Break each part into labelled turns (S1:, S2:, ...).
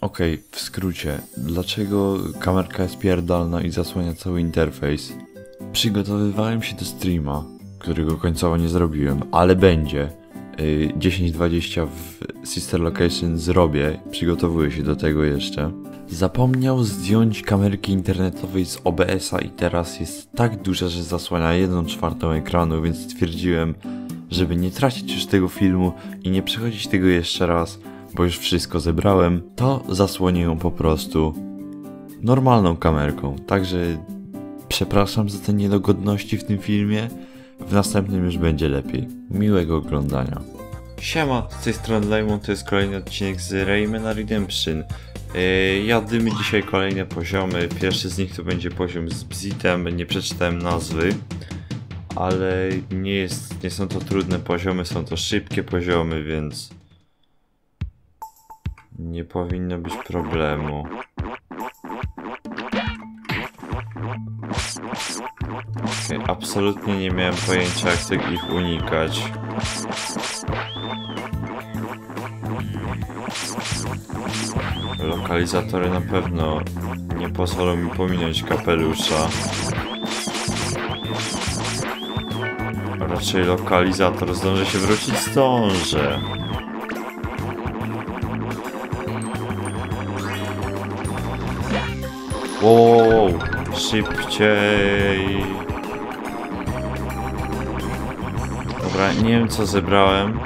S1: Okej, w skrócie, dlaczego kamerka jest pierdolna i zasłania cały interfejs? Przygotowywałem się do streama, którego końcowo nie zrobiłem, ale będzie. Y, 10.20 w Sister Location zrobię, przygotowuję się do tego jeszcze. Zapomniał zdjąć kamerki internetowej z OBS-a i teraz jest tak duża, że zasłania 1 czwartą ekranu, więc stwierdziłem, żeby nie tracić już tego filmu i nie przechodzić tego jeszcze raz, bo już wszystko zebrałem, to zasłonię ją po prostu normalną kamerką. Także przepraszam za te niedogodności w tym filmie. W następnym już będzie lepiej. Miłego oglądania. Siema, z tej strony Lemon, to jest kolejny odcinek z Raymana Redemption. Yy, jadymy dzisiaj kolejne poziomy. Pierwszy z nich to będzie poziom z Bzitem. Nie przeczytałem nazwy, ale nie, jest, nie są to trudne poziomy, są to szybkie poziomy, więc nie powinno być problemu. Okej, absolutnie nie miałem pojęcia jak ich unikać. Lokalizatory na pewno nie pozwolą mi pominąć kapelusza. Raczej lokalizator zdąży się wrócić, zdążę. Wow, szybciej. Dobra, nie wiem co zebrałem.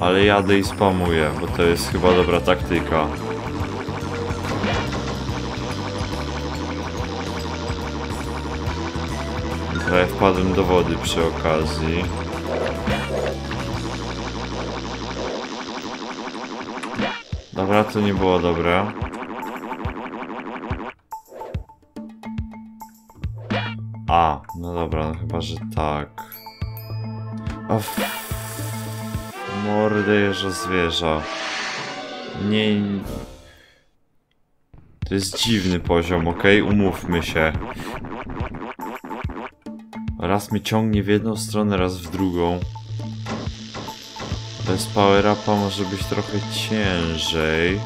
S1: Ale jadę i spamuję, bo to jest chyba dobra taktyka. Trochę wpadłem do wody przy okazji. Dobra, to nie było dobre. Chyba, że tak. O, mordę jeżo zwierza. Nie... To jest dziwny poziom, ok? Umówmy się. Raz mnie ciągnie w jedną stronę, raz w drugą. Bez power upa może być trochę ciężej.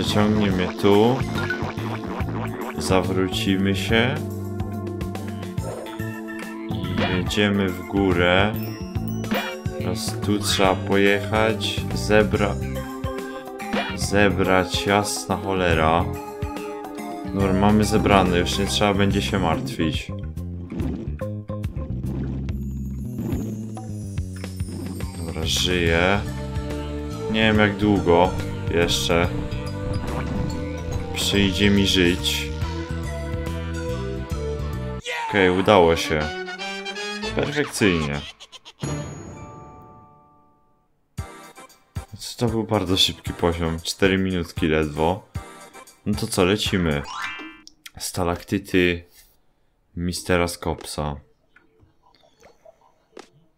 S1: Przeciągnie mnie tu. Zawrócimy się. I jedziemy w górę. Teraz tu trzeba pojechać. Zebra... Zebrać, jasna cholera. Dobra, mamy zebrane, już nie trzeba będzie się martwić. Dobra, żyję. Nie wiem jak długo jeszcze przyjdzie mi żyć. Okej, okay, udało się. Perfekcyjnie. To był bardzo szybki poziom, 4 minutki ledwo. No to co, lecimy. Stalaktyty Mistera Skopsa.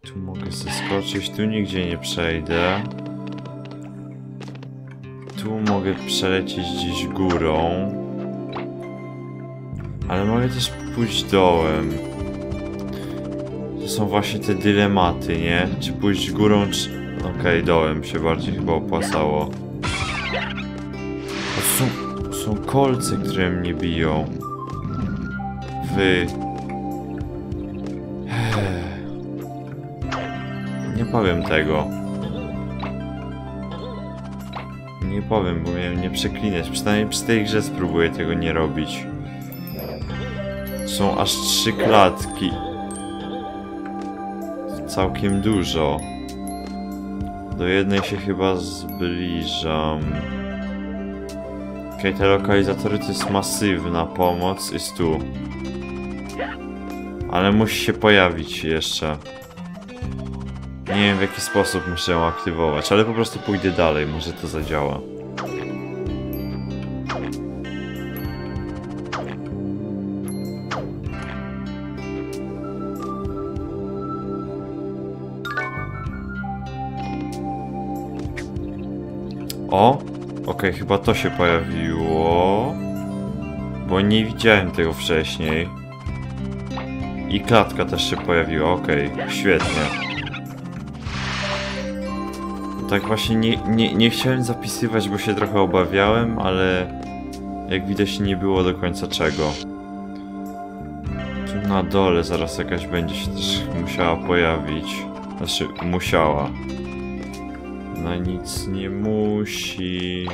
S1: Tu mogę zeskoczyć, tu nigdzie nie przejdę. Tu mogę przelecieć gdzieś górą. Ale mogę też pójść dołem. To są właśnie te dylematy, nie? Czy pójść górą, czy... Okej, okay, dołem się bardziej chyba opłacało. To są, są kolce, które mnie biją. Wy... Nie powiem tego. Nie powiem, bo miałem nie przeklinać. Przynajmniej przy tej grze spróbuję tego nie robić. Są aż trzy klatki. Całkiem dużo. Do jednej się chyba zbliżam. Okej, okay, te lokalizatory to jest masywna pomoc. Jest tu. Ale musi się pojawić jeszcze. Nie wiem w jaki sposób muszę ją aktywować, ale po prostu pójdę dalej, może to zadziała. O! Okej, okay, chyba to się pojawiło. Bo nie widziałem tego wcześniej. I klatka też się pojawiła, okej, świetnie. Tak właśnie nie, nie, nie chciałem zapisywać, bo się trochę obawiałem, ale jak widać nie było do końca czego. Tu na dole zaraz jakaś będzie się też musiała pojawić. Znaczy, musiała. Na nic nie musi.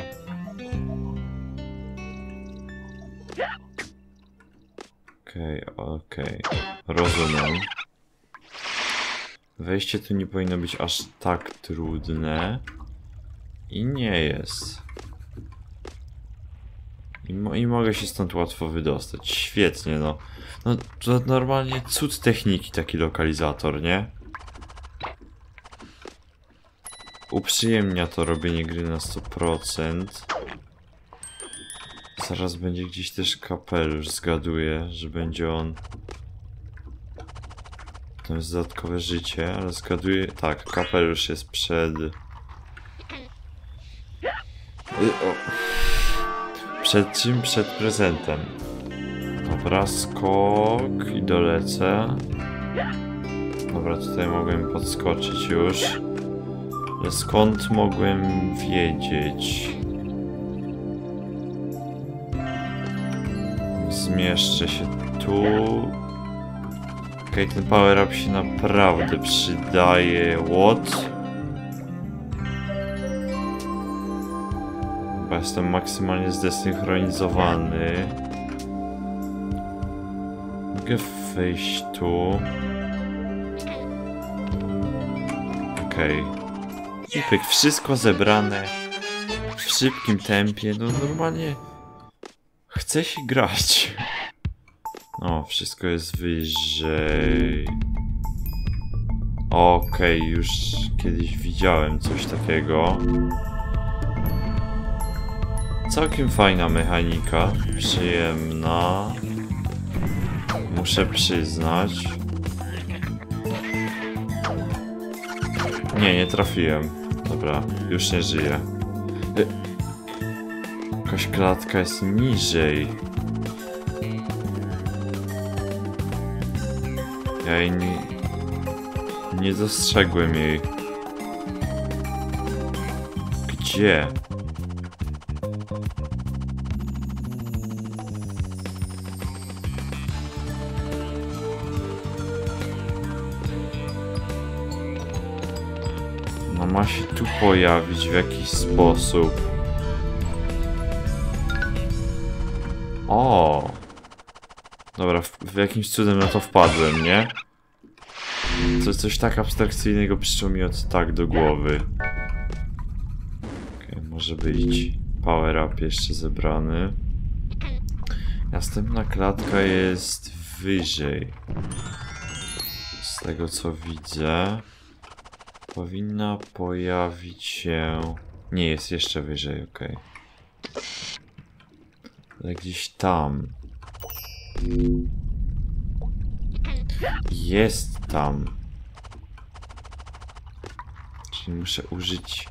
S1: Okej, okej. Rozumiem. Wejście tu nie powinno być aż tak trudne. I nie jest. I, mo I mogę się stąd łatwo wydostać. Świetnie, no. No, to normalnie cud techniki taki lokalizator, nie? Uprzyjemnia to robienie gry na 100%. Zaraz będzie gdzieś też kapelusz, zgaduję, że będzie on... To jest dodatkowe życie, ale zgaduję... Tak, kapelusz jest przed... Y. Przed czym? Przed prezentem. Dobra, skok i dolecę. Dobra, tutaj mogłem podskoczyć już. Ale skąd mogłem wiedzieć? Zmieszczę się tu. Okej, okay, ten power up się naprawdę przydaje. What? Chyba jestem maksymalnie zdesynchronizowany. Mogę wejść tu. Okej. Okay. Wszystko zebrane w szybkim tempie. No normalnie chce się grać. Wszystko jest wyżej. Okej, okay, już kiedyś widziałem coś takiego. Całkiem fajna mechanika, przyjemna. Muszę przyznać. Nie, nie trafiłem. Dobra, już nie żyję. Y Jakaś klatka jest niżej. Ja jej nie... Nie dostrzegłem jej. Gdzie? No ma się tu pojawić w jakiś sposób. O! Dobra, w, w jakimś cudem na to wpadłem, nie? Co, coś tak abstrakcyjnego przyszło mi od tak do głowy. Okay, może być power up jeszcze zebrany. Następna klatka jest wyżej. Z tego co widzę, powinna pojawić się. Nie jest jeszcze wyżej, ok. Ale gdzieś tam. Jest tam. Czyli muszę użyć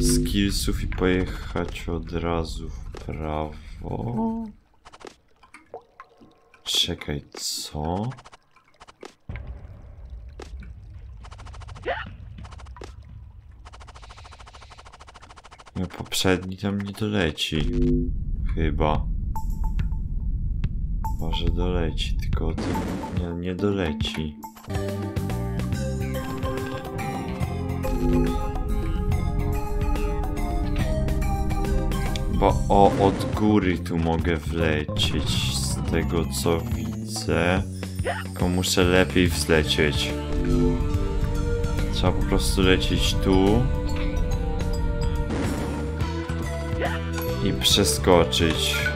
S1: skillsów i pojechać od razu w prawo. Czekaj, co? No poprzedni tam nie doleci. Chyba. Może doleci, tylko o tym nie, nie doleci. Bo o, od góry tu mogę wlecieć z tego co widzę. Tylko muszę lepiej wzlecieć. Trzeba po prostu lecieć tu. I przeskoczyć.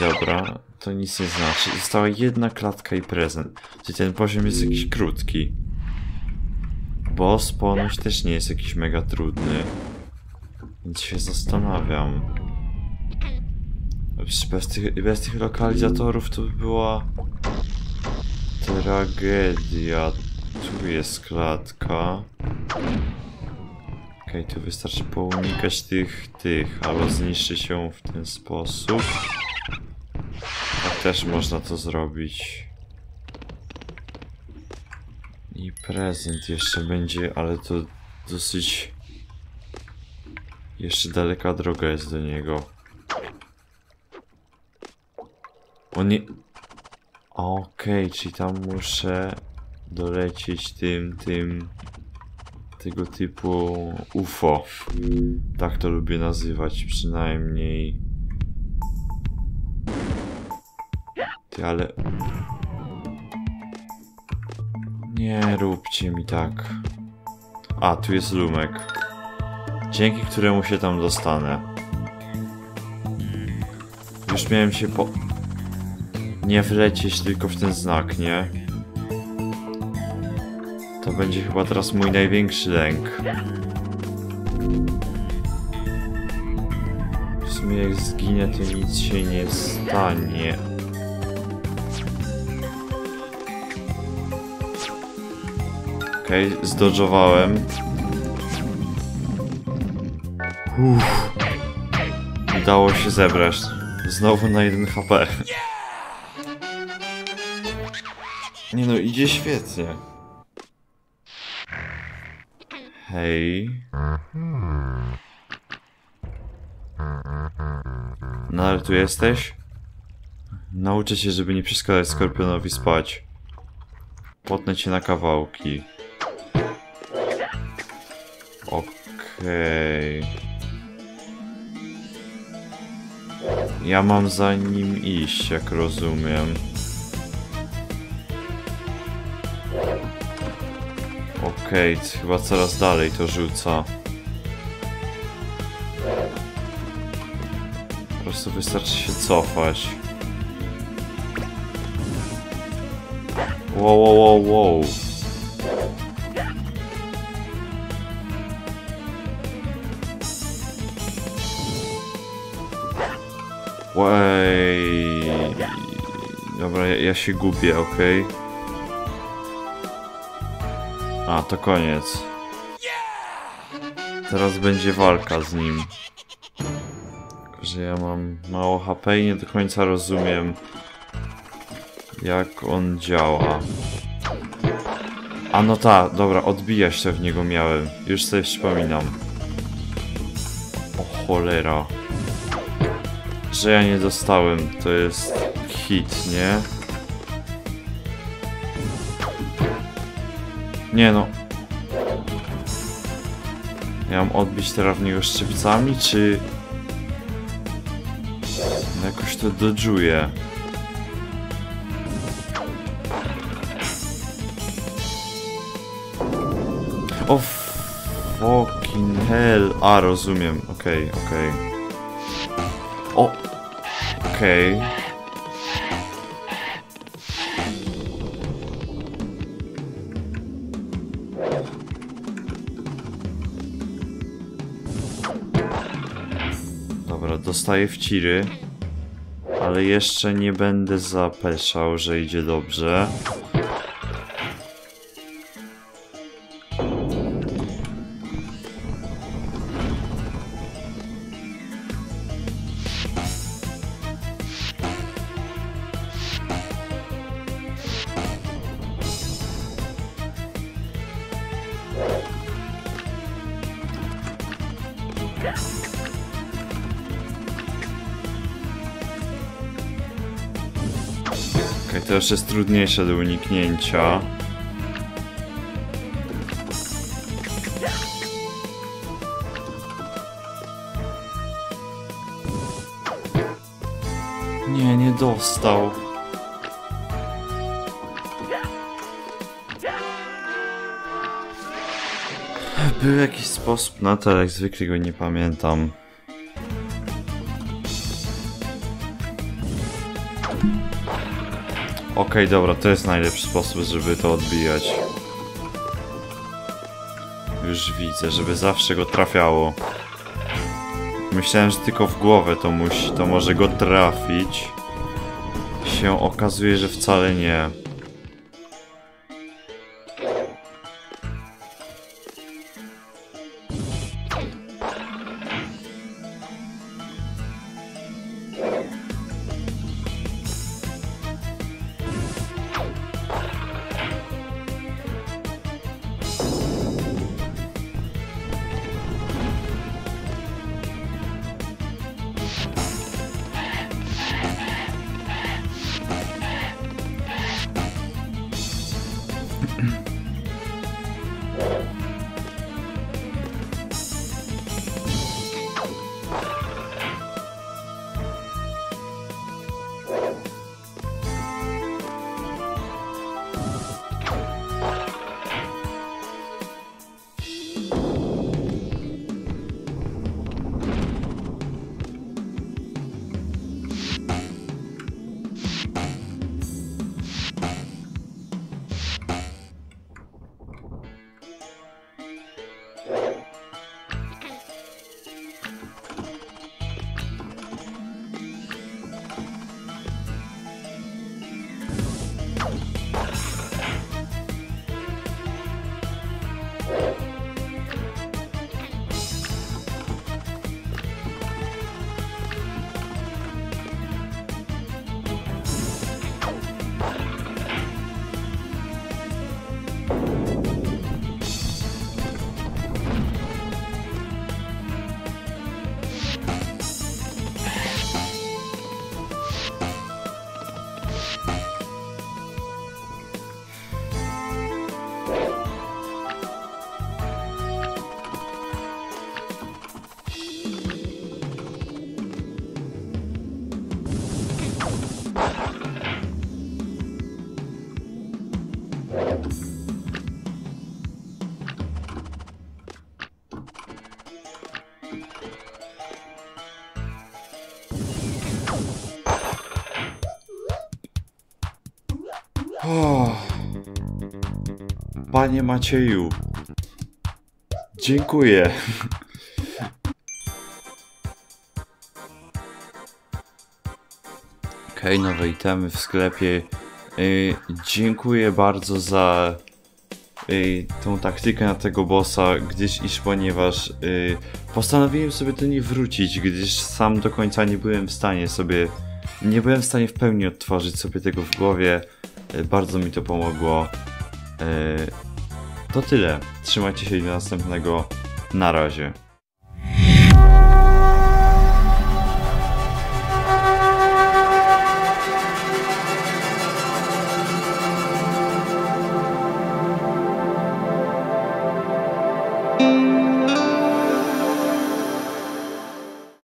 S1: Dobra, to nic nie znaczy. Została jedna klatka i prezent. Czyli ten poziom jest jakiś krótki. Boss ponoć też nie jest jakiś mega trudny. Więc się zastanawiam. Bez tych, bez tych lokalizatorów to by była tragedia. Tu jest klatka. Okej, okay, tu wystarczy pounikać tych, tych, albo zniszczy się w ten sposób. Też można to zrobić. I prezent jeszcze będzie, ale to dosyć... Jeszcze daleka droga jest do niego. On nie... Okej, czyli tam muszę dolecieć tym, tym... Tego typu UFO. Tak to lubię nazywać, przynajmniej. Ale... Nie róbcie mi tak. A, tu jest lumek. Dzięki któremu się tam dostanę. Już miałem się po... Nie wlecieć tylko w ten znak, nie? To będzie chyba teraz mój największy lęk. W sumie jak zginę, to nic się nie stanie. Okej, okay, zdodżowałem. Uff. Udało się zebrać. Znowu na 1 HP. Nie no, idzie świetnie. Hej. No ale tu jesteś? Nauczę cię, żeby nie przeszkadzać Skorpionowi spać. Potnę cię na kawałki. Okej. Ja mam za nim iść, jak rozumiem. Okej, okay, chyba coraz dalej to rzuca. Po prostu wystarczy się cofać. Wow, wow, wow, wow. Dobra, ja, ja, się gubię. Okay. A, to koniec. Teraz będzie walka z nim. Że ja mam mało HP i nie do końca rozumiem jak on działa. A no tak, dobra, odbijać się w niego miałem. Już sobie przypominam. O cholera. Że ja nie dostałem, to jest hit, nie? Nie no. Mam odbić teraz w niego szczypcami, czy... Jakoś to dodżuję. O fucking hell. A, rozumiem. Okej, okay, okej. Okay. O! Okej. Okay. Dostaję w ciry. Ale jeszcze nie będę zapeszał, że idzie dobrze. Okay, to już jest trudniejsze do uniknięcia. Nie, nie dostał. Był jakiś sposób na to, ale jak zwykle go nie pamiętam. Okej, okay, dobra, to jest najlepszy sposób, żeby to odbijać. Już widzę, żeby zawsze go trafiało. Myślałem, że tylko w głowę to musi, to może go trafić. Się okazuje, że wcale nie. Panie Macieju, dziękuję. Okej, nowe itemy w sklepie. Y, dziękuję bardzo za y, tą taktykę na tego bossa, gdyż iż ponieważ y, postanowiłem sobie do niej wrócić, gdyż sam do końca nie byłem w stanie sobie, nie byłem w stanie w pełni odtworzyć sobie tego w głowie. Y, bardzo mi to pomogło. Y, to tyle. Trzymajcie się do następnego. Na razie.